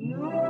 No.